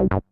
Música